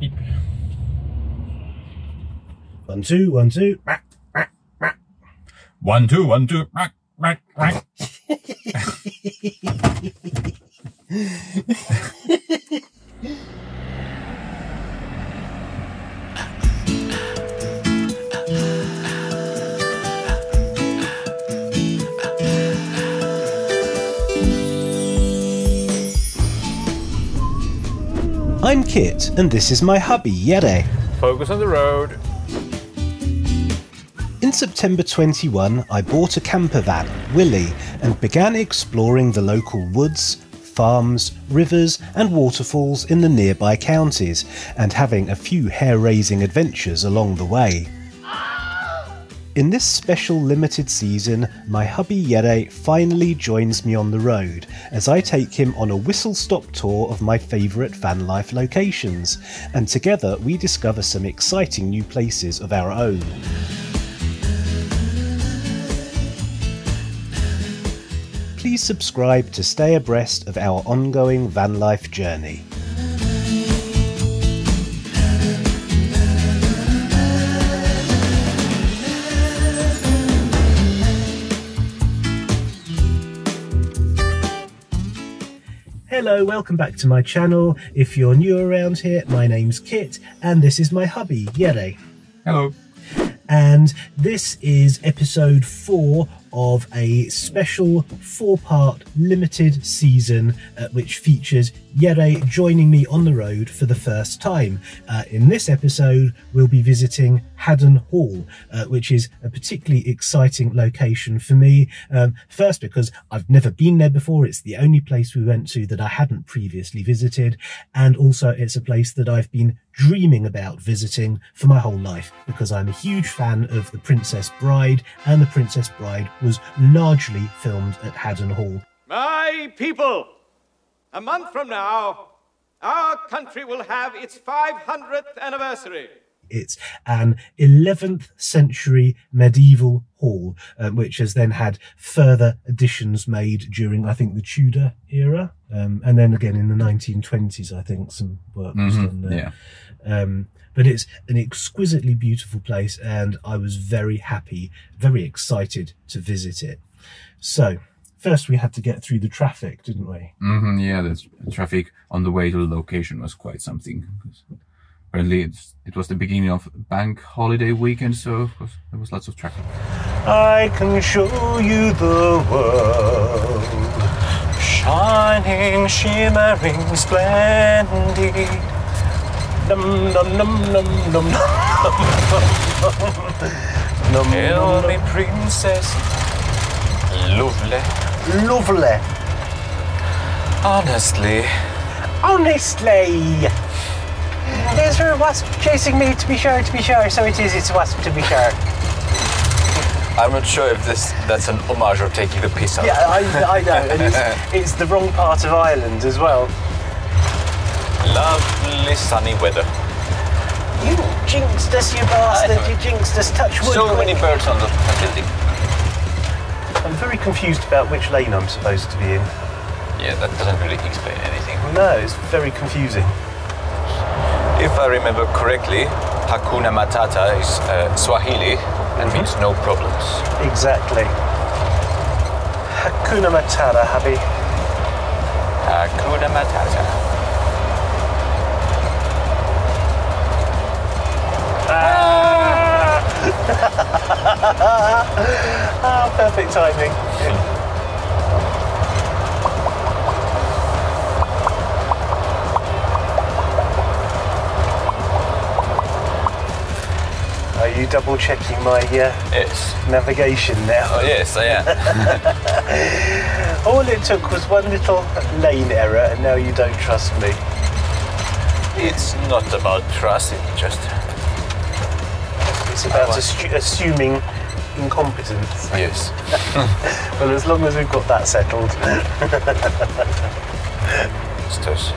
Beep. One, two, one, two. One, two, one, two. Quack, quack, quack. Kit, and this is my hubby, Jere. Focus on the road. In September 21, I bought a camper van, Willie, and began exploring the local woods, farms, rivers, and waterfalls in the nearby counties, and having a few hair raising adventures along the way. In this special limited season, my hubby Jere finally joins me on the road as I take him on a whistle stop tour of my favourite van life locations, and together we discover some exciting new places of our own. Please subscribe to stay abreast of our ongoing van life journey. Hello, welcome back to my channel. If you're new around here, my name's Kit and this is my hubby, Jere. Hello. And this is episode four of a special four part limited season uh, which features Jere joining me on the road for the first time. Uh, in this episode, we'll be visiting Haddon Hall, uh, which is a particularly exciting location for me. Um, first, because I've never been there before, it's the only place we went to that I hadn't previously visited, and also it's a place that I've been dreaming about visiting for my whole life because I'm a huge fan of The Princess Bride, and The Princess Bride was largely filmed at Haddon Hall. My people, a month from now, our country will have its 500th anniversary. It's an 11th century medieval hall, um, which has then had further additions made during, I think, the Tudor era. Um, and then again in the 1920s, I think some work was done there. Yeah. Um, but it's an exquisitely beautiful place, and I was very happy, very excited to visit it. So, first we had to get through the traffic, didn't we? hmm yeah, the traffic on the way to the location was quite something. 'Cause Apparently, it's, it was the beginning of bank holiday weekend, so of course there was lots of traffic. I can show you the world, shining, shimmering, splendid. Num num num num num num num Tell me, princess, lovely. Lovely. Honestly, Honestly. Is there a wasp chasing me? To be sure, to be sure. So it is, it's a wasp to be sure. I'm not sure if this that's an homage or taking the piss out. Yeah, I, I know. And it's, it's the wrong part of Ireland as well. Lovely sunny weather. You jinxed us, you bastard. You jinxed us. Touch wood. So quick. many birds on the building. I'm very confused about which lane I'm supposed to be in. Yeah, that doesn't really explain anything. No, it's very confusing. If I remember correctly, Hakuna Matata is uh, Swahili and means no problems. Exactly. Hakuna Matata, hubby. Hakuna Matata. Ah, perfect timing. you double checking my uh, Yes. navigation now? Oh, yes, I am. All it took was one little lane error, and now you don't trust me. it's not about trust, it's just. It's about assu- assuming incompetence. Yes. Well, as long as we've got that settled. It's just.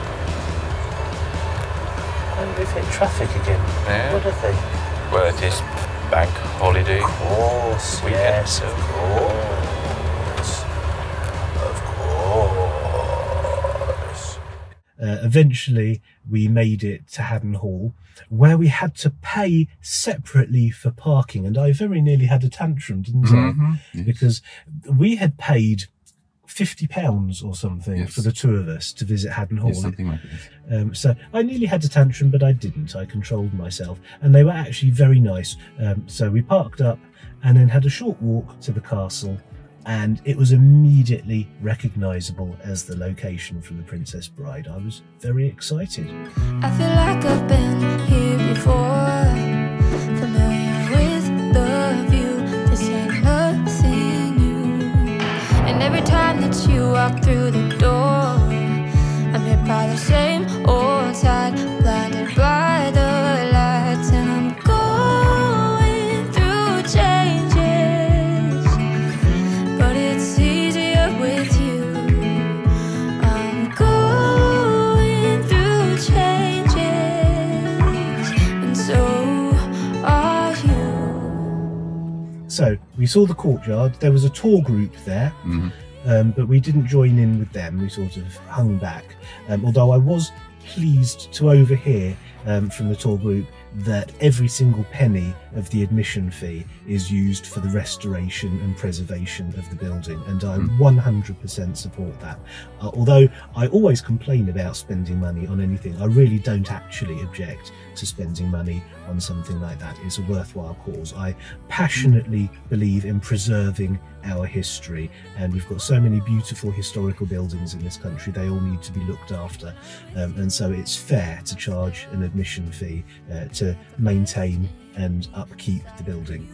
And we've hit traffic again. Yeah. What a thing. Well, it is bank holiday. Of course, Weekend. yes, of course. Of course. uh, eventually we made it to Haddon Hall, where we had to pay separately for parking, and I very nearly had a tantrum, didn't I? Mhm, yes. Because we had paid fifty pounds or something Yes. for the two of us to visit Haddon Hall. Yes, something like this. Um, so I nearly had a tantrum, but I didn't. I controlled myself, and they were actually very nice. Um, so we parked up and then had a short walk to the castle, and it was immediately recognisable as the location from The Princess Bride. I was very excited. I feel like I've been here before. Time that you walk through the door, I'm hit by the same old tide, blinded by the lights, and I'm going through changes. But it's easier with you. I'm going through changes, and so are you. So we saw the courtyard. There was a tour group there, Mhm. Um, but we didn't join in with them. We sort of hung back. Um, although I was pleased to overhear um, from the tour group that every single penny of the admission fee is used for the restoration and preservation of the building, and I 100% support that. Uh, although I always complain about spending money on anything, I really don't actually object to spending money on something like that. It's a worthwhile cause. I passionately believe in preserving our history, and we've got so many beautiful historical buildings in this country, they all need to be looked after. Um, and so it's fair to charge an admission fee uh, to maintain and upkeep the building.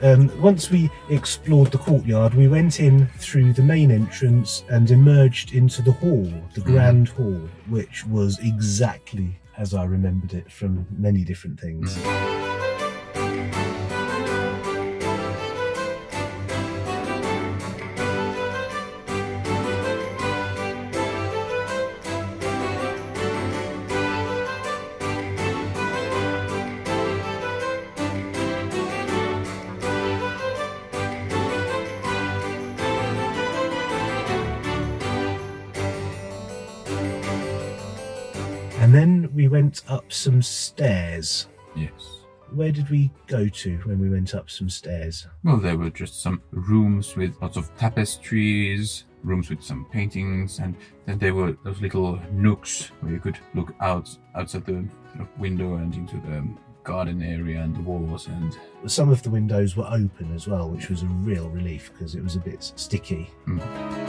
Um, once we explored the courtyard, we went in through the main entrance and emerged into the hall, the Grand Hall, which was exactly as I remembered it from many different things. We went up some stairs. Yes. Where did we go to when we went up some stairs? Well, there were just some rooms with lots of tapestries, rooms with some paintings, and then there were those little nooks where you could look out outside the window and into the garden area and the walls. And Some of the windows were open as well, which was a real relief because it was a bit sticky. so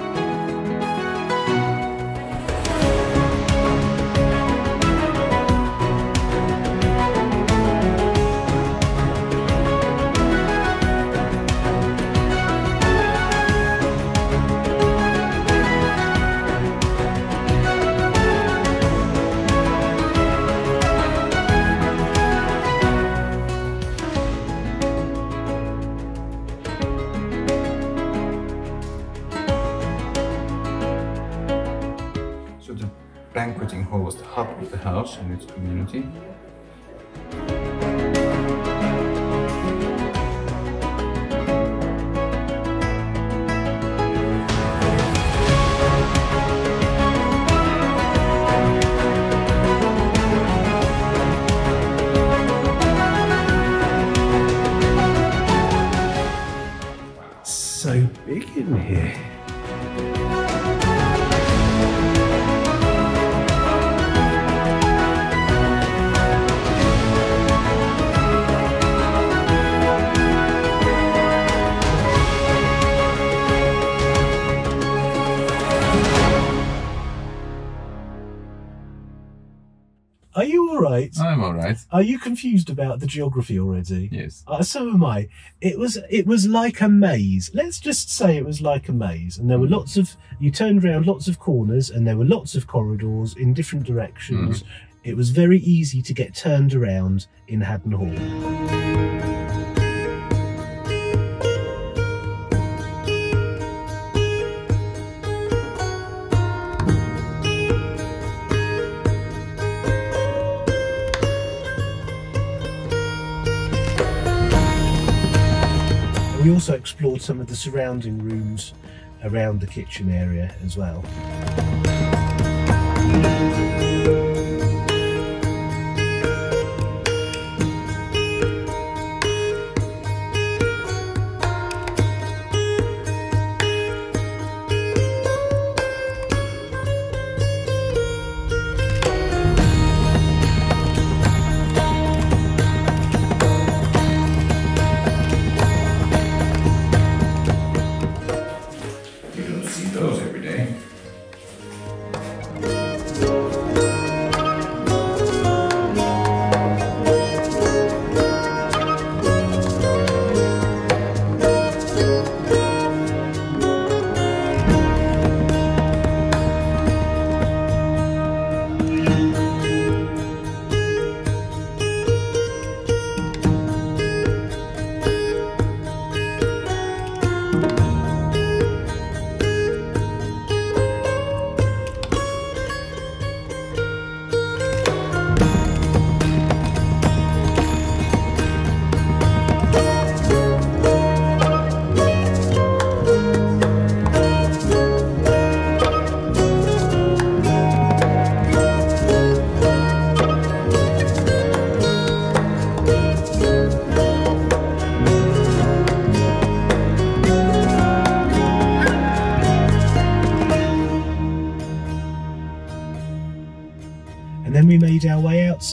banqueting hall was the hub of the house and its community. Right? I'm all right. Are you confused about the geography already? Yes. Uh, so am I. It was it was like a maze. Let's just say it was like a maze, and there were lots of you turned around lots of corners, and there were lots of corridors in different directions. It was very easy to get turned around in Haddon Hall. Also explored some of the surrounding rooms around the kitchen area as well.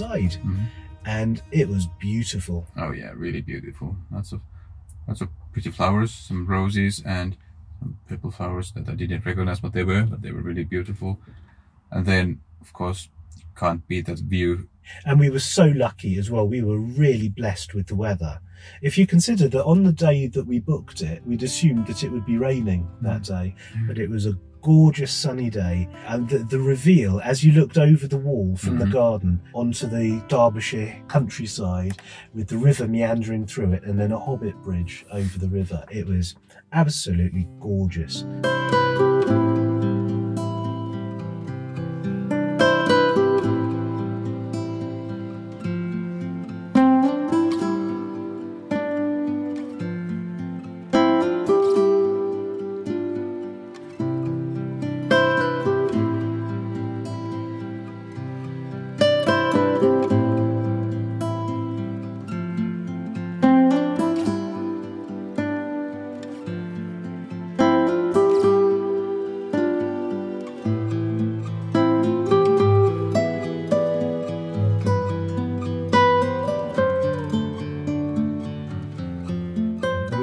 Outside, mm-hmm. and it was beautiful. Oh yeah, really beautiful. Lots of lots of pretty flowers, some roses and some purple flowers that I didn't recognize what they were, but they were really beautiful. And then, of course, can't beat that view. And we were so lucky as well. We were really blessed with the weather. If you consider that on the day that we booked it, we'd assumed that it would be raining that mm. day, mm. but it was a gorgeous sunny day. And the, the reveal, as you looked over the wall from the mm-hmm. garden onto the Derbyshire countryside with the river meandering through it and then a hobbit bridge over the river, it was absolutely gorgeous.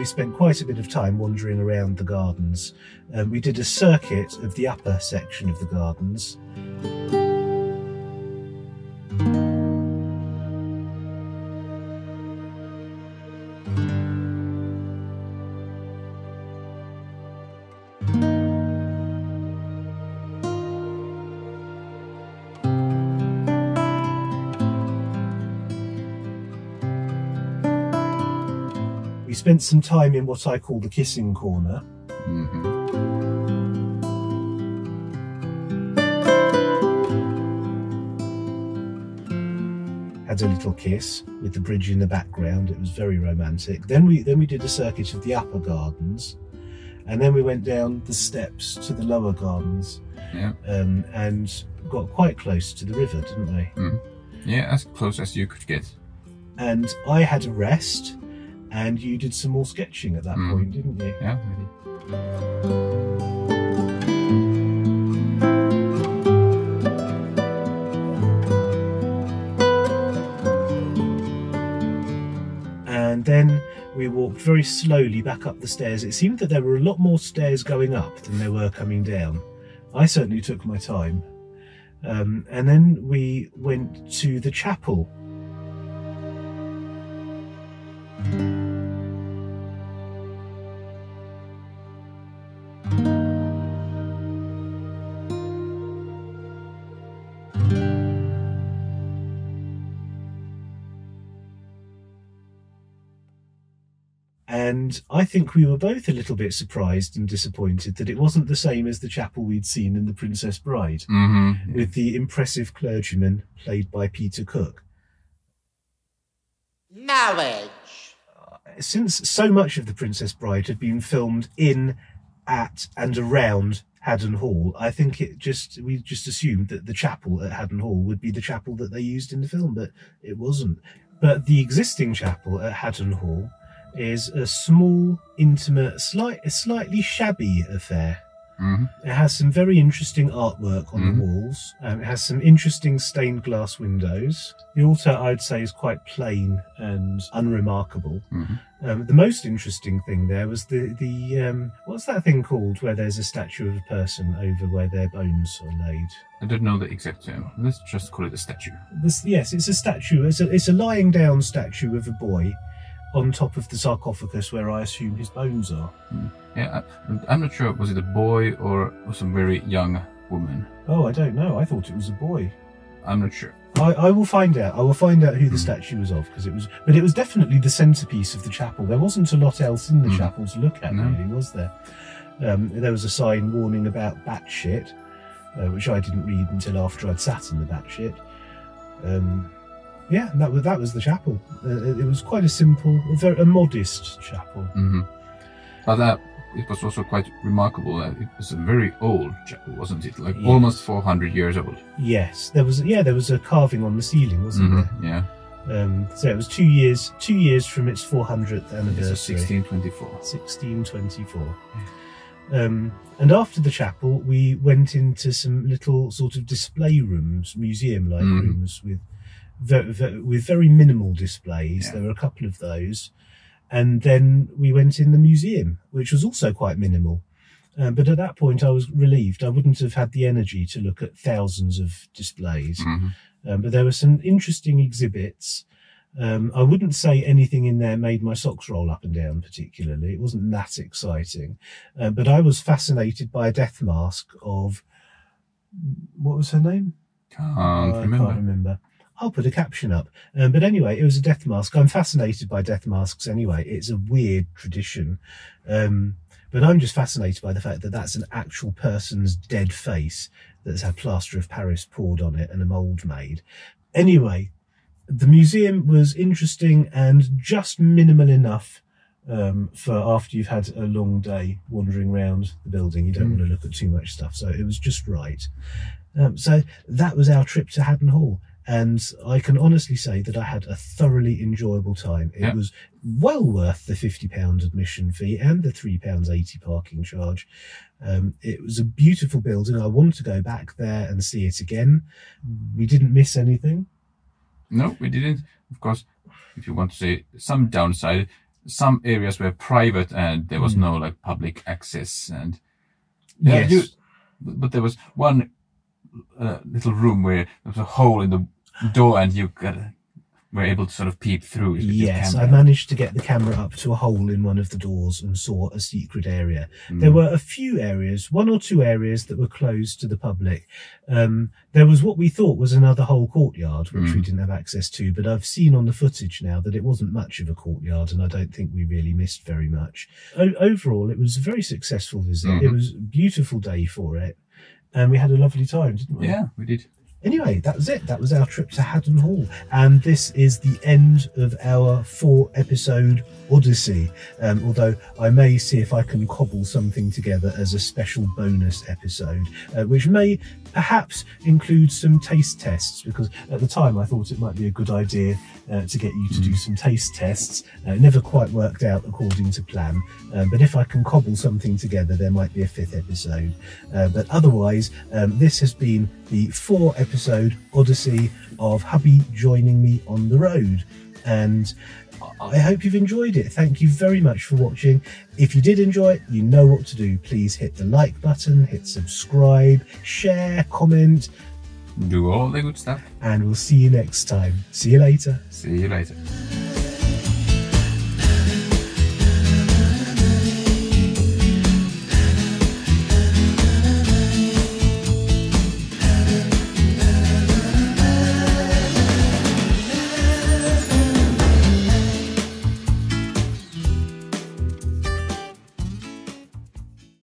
We spent quite a bit of time wandering around the gardens. Um, we did a circuit of the upper section of the gardens. Spent some time in what I call the kissing corner. hmm had a little kiss with the bridge in the background. It was very romantic. Then we then we did a circuit of the upper gardens, and then we went down the steps to the lower gardens, Yeah, um, and got quite close to the river, didn't we? yeah, as close as you could get. And I had a rest, and you did some more sketching at that Mm. point, didn't you? Yeah, really. And then we walked very slowly back up the stairs. It seemed that there were a lot more stairs going up than there were coming down. I certainly took my time. Um, and then we went to the chapel. I think we were both a little bit surprised and disappointed that it wasn't the same as the chapel we'd seen in The Princess Bride, Mm-hmm. with the impressive clergyman played by Peter Cook. Knowledge. since so much of The Princess Bride had been filmed in, at, and around Haddon Hall, I think it just we just assumed that the chapel at Haddon Hall would be the chapel that they used in the film, but it wasn't. But the existing chapel at Haddon Hall is a small, intimate, slight, a slightly shabby affair. Mhm. It has some very interesting artwork on Mhm. the walls. Um, it has some interesting stained glass windows. The altar, I'd say, is quite plain and unremarkable. Mhm. Um, the most interesting thing there was the the um, what's that thing called where there's a statue of a person over where their bones are laid. I don't know the exact term. Let's just call it a statue. This, yes, it's a statue. It's a, it's a lying down statue of a boy on top of the sarcophagus where I assume his bones are. Yeah, I, I'm not sure. Was it a boy or some very young woman? Oh, I don't know. I thought it was a boy. I'm not sure. I, I will find out. I will find out who the statue was of because it was, but it was definitely the centerpiece of the chapel. There wasn't a lot else in the Mm. chapel to look at, No. really, was there? Um, there was a sign warning about batshit, uh, which I didn't read until after I'd sat in the batshit. Um, yeah, that was that was the chapel. Uh, it was quite a simple, a, very, a modest chapel. hmm But uh, it was also quite remarkable. that it was a very old chapel, wasn't it? Like Yeah. almost 400 years old. Yes, there was yeah there was a carving on the ceiling, wasn't Mhm, there? Yeah, Um, so it was two years two years from its 400th it's anniversary. 1624. 1624. Um, and after the chapel, we went into some little sort of display rooms, museum-like Mhm. rooms with very, very, with very minimal displays. Yeah. There were a couple of those, and then we went in the museum, which was also quite minimal. Um, but at that point, I was relieved. I wouldn't have had the energy to look at thousands of displays. Mhm. Um, but there were some interesting exhibits. Um, I wouldn't say anything in there made my socks roll up and down particularly. It wasn't that exciting. Uh, but I was fascinated by a death mask of, what was her name? Can't Oh, I remember. can't remember. I'll put a caption up. Um, but anyway, it was a death mask. I'm fascinated by death masks anyway. It's a weird tradition. Um, but I'm just fascinated by the fact that that's an actual person's dead face that's had plaster of Paris poured on it and a mould made. Anyway, the museum was interesting and just minimal enough um, for after you've had a long day wandering around the building. You don't want to look at too much stuff. So it was just right. Um, so that was our trip to Haddon Hall. And I can honestly say that I had a thoroughly enjoyable time. It Yeah. was well worth the £50 admission fee and the £3.80 parking charge. Um, it was a beautiful building. I want to go back there and see it again. We didn't miss anything. No, we didn't. Of course, if you want to say some downside, some areas were private and there was no like public access and yeah, yes. you- but there was one uh, little room where there was a hole in the door and you were able to sort of peep through. Yes, I managed to get the camera up to a hole in one of the doors and saw a secret area. Mm. There were a few areas, one or two areas that were closed to the public. Um, there was what we thought was another whole courtyard, which we Mm. didn't have access to, but I've seen on the footage now that it wasn't much of a courtyard, and I don't think we really missed very much. O- overall, it was a very successful visit. It Mhm. was a beautiful day for it, and we had a lovely time, didn't we? Yeah, we did. Anyway, that was it. That was our trip to Haddon Hall. And this is the end of our four episode Odyssey. Um, although I may see if I can cobble something together as a special bonus episode, uh, which may perhaps include some taste tests, because at the time I thought it might be a good idea uh, to get you to do some taste tests. Uh, it never quite worked out according to plan. Um, but if I can cobble something together, there might be a fifth episode. Uh, but otherwise, um, this has been the four episode Odyssey of hubby joining me on the road. And I hope you've enjoyed it. Thank you very much for watching. If you did enjoy it, you know what to do. Please hit the like button, hit subscribe, share, comment, Do all the good stuff. and we'll see you next time. See you later. See you later.